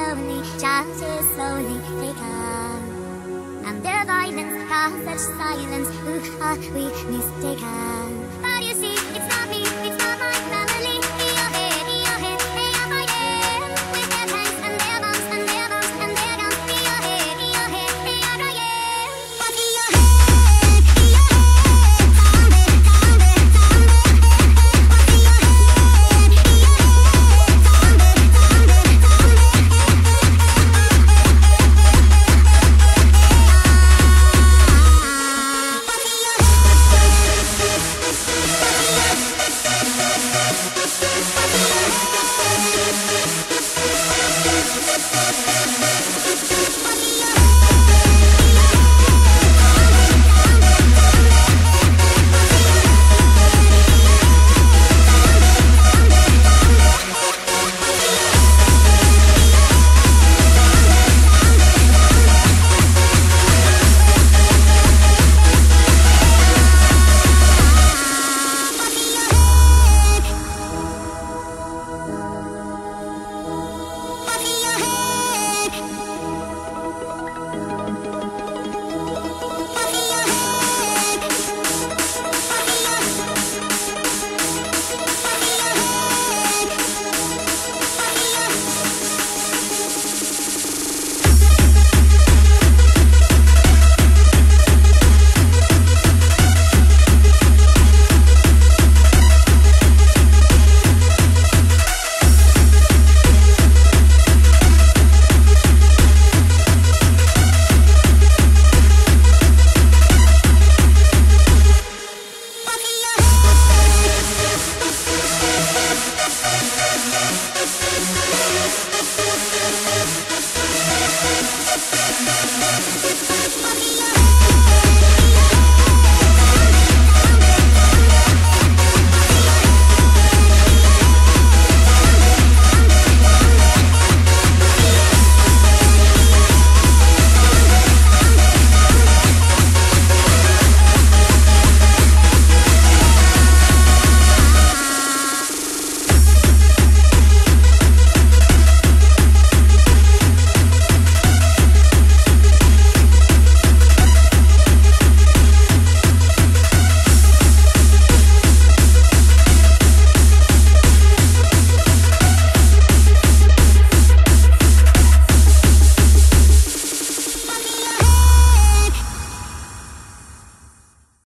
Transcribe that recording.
slowly, chances slowly taken. And their violence caused such silence, who are we mistaken? Let's dance, let's dance, let's dance.